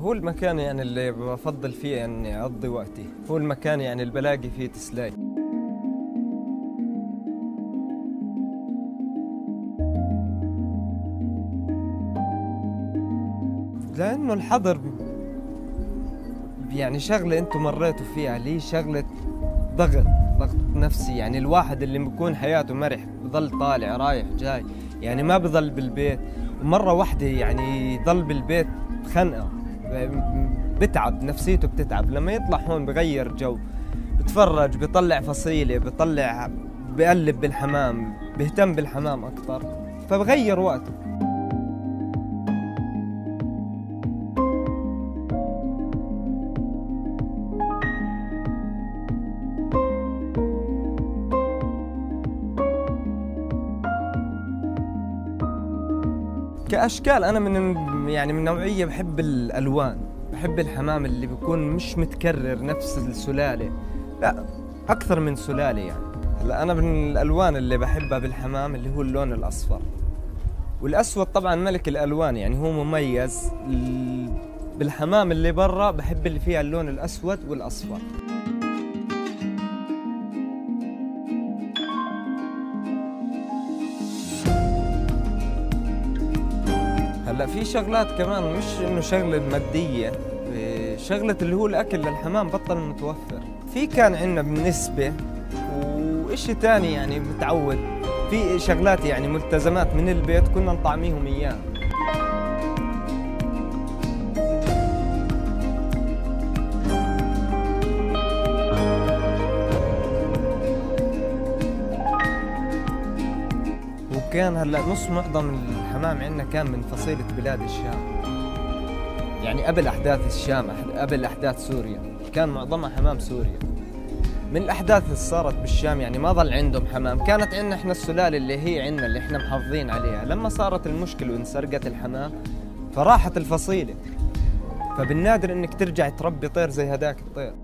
هو المكان يعني اللي بفضل فيه إني أقضي وقتي. هو المكان يعني اللي بلاقي فيه تسلاي لأنه الحظر يعني شغلة أنتم مريتوا فيها ليه شغلة ضغط ضغط نفسي. يعني الواحد اللي بيكون حياته مرح بضل طالع رايح جاي. يعني ما بضل بالبيت. ومرة واحدة يعني يضل بالبيت خنقة. بتعب نفسيته بتتعب. لما يطلع هون بغير جو بتفرج بيطلع فصيلة بيطلع بقلب بالحمام بيهتم بالحمام أكثر فبغير وقته. كأشكال أنا من يعني من نوعية بحب الألوان بحب الحمام اللي بيكون مش متكرر نفس السلالة لا أكثر من سلالة يعني. هلأ أنا من الألوان اللي بحبها بالحمام اللي هو اللون الأصفر. والأسود طبعا ملك الألوان يعني هو مميز. بالحمام اللي برا بحب اللي فيها اللون الأسود والأصفر. هلا في شغلات كمان مش إنه شغلة مادية. إيه، شغلة اللي هو الأكل للحمام بطل متوفر. في كان عندنا بنسبه وإشي تاني يعني متعود. في شغلات يعني ملتزمات من البيت كنا نطعميهم اياها وكان هلا نص معظم الحمام عندنا كان من فصيلة بلاد الشام. يعني قبل أحداث الشام قبل أحداث سوريا. كان معظمها حمام سوريا. من الأحداث اللي صارت بالشام يعني ما ظل عندهم حمام. كانت عندنا إحنا السلالة اللي هي عندنا اللي إحنا محافظين عليها. لما صارت المشكلة وانسرقت الحمام فراحت الفصيلة. فبالنادر إنك ترجع تربي طير زي هداك الطير.